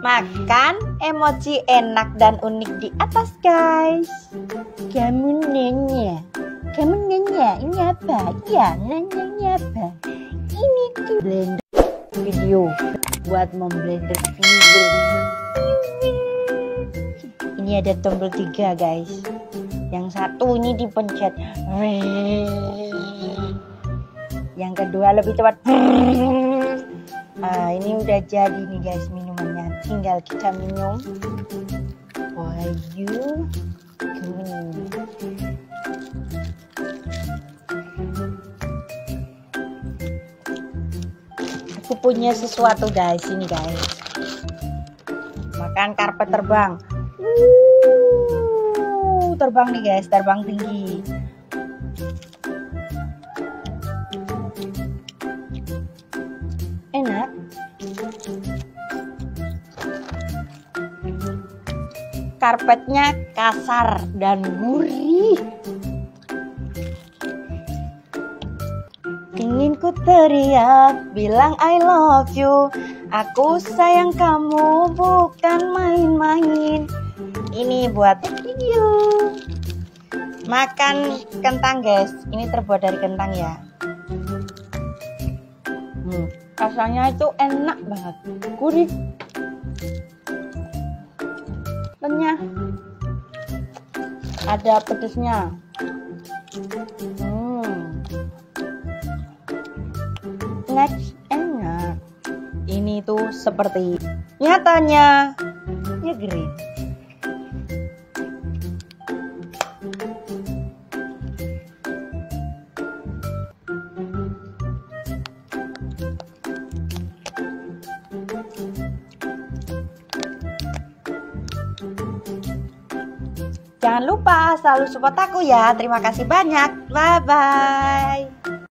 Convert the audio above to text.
Makan emoji enak dan unik di atas guys. Kamu nanya Kamu nanya ini apa? Ya nanya apa? Ini tuh blender video buat memblender video. Ini ada tombol tiga guys. Yang satu ini dipencet. Yang kedua lebih cepat Nah, ini udah jadi nih guys minumannya. Tinggal kita minum. Wahyu Gemini. Aku punya sesuatu guys, ini guys. Makan karpet terbang. Uh, terbang nih guys, terbang tinggi. Karpetnya kasar dan gurih. Ingin ku teriak, bilang I love you. Aku sayang kamu, bukan main-main. Ini buat video. Makan kentang guys. Ini terbuat dari kentang ya. Hmm, rasanya itu enak banget. Gurih. Renyah. Ada pedesnya. Hmm. Next enak. Ini tuh seperti nyatanya ya Jangan lupa selalu support aku ya. Terima kasih banyak. Bye bye.